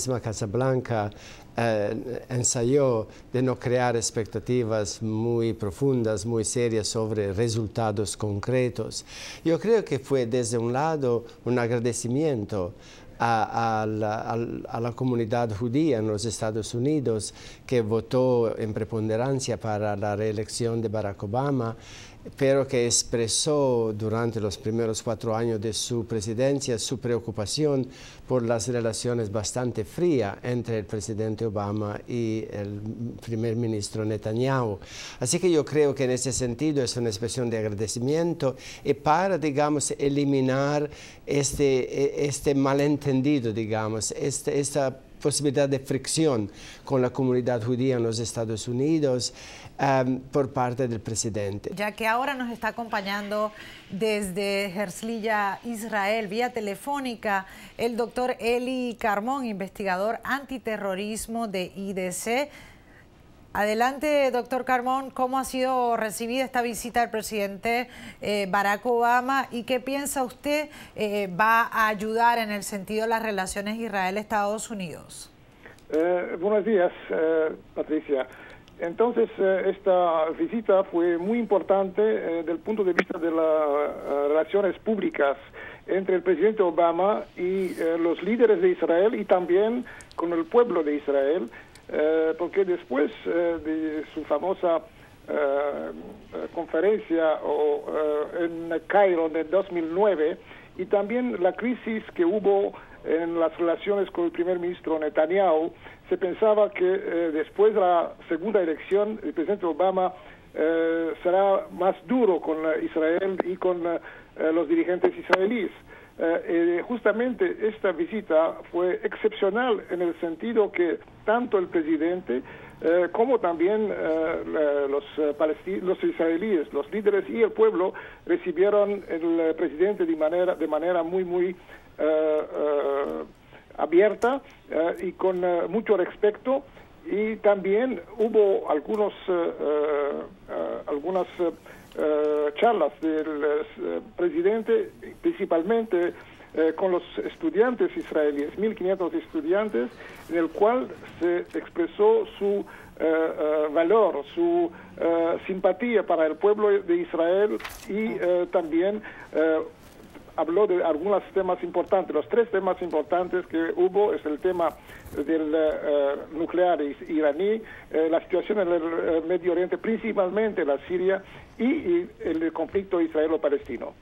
misma Casa Blanca eh, ensayó de no crear expectativas muy profundas, muy serias sobre resultados concretos. Yo creo que fue desde un lado un agradecimiento a, la, comunidad judía en los Estados Unidos que votó en preponderancia para la reelección de Barack Obama pero que expresó durante los primeros cuatro años de su presidencia su preocupación por las relaciones bastante frías entre el presidente Obama y el primer ministro Netanyahu. Así que yo creo que en ese sentido es una expresión de agradecimiento y para, digamos, eliminar este, este malentendido, digamos, este, esta posibilidad de fricción con la comunidad judía en los Estados Unidos um, por parte del presidente. Ya que ahora nos está acompañando desde Herzliya, Israel, vía telefónica, el doctor Eli Carmón, investigador antiterrorismo de IDC. Adelante, doctor Carmón, ¿cómo ha sido recibida esta visita del presidente eh, Barack Obama y qué piensa usted eh, va a ayudar en el sentido de las relaciones Israel-Estados Unidos? Eh, buenos días, Patricia. Entonces, esta visita fue muy importante desde el punto de vista de las relaciones públicas entre el presidente Obama y los líderes de Israel y también con el pueblo de Israel eh, porque después eh, de su famosa eh, conferencia o, en Cairo de 2009 y también la crisis que hubo en las relaciones con el primer ministro Netanyahu, se pensaba que después de la segunda elección el presidente Obama será más duro con Israel y con los dirigentes israelíes. Eh, justamente esta visita fue excepcional en el sentido que tanto el presidente eh, como también eh, los, los israelíes, los líderes y el pueblo recibieron el presidente de manera, de manera muy, muy abierta y con mucho respeto. Y también hubo algunos, algunas eh, charlas del eh, presidente, principalmente eh, con los estudiantes israelíes, 1.500 estudiantes, en el cual se expresó su valor, su simpatía para el pueblo de Israel y también habló de algunos temas importantes. Los tres temas importantes que hubo es el tema del eh, nuclear iraní, eh, la situación en el eh, Medio Oriente, principalmente la Siria y el conflicto israelo-palestino.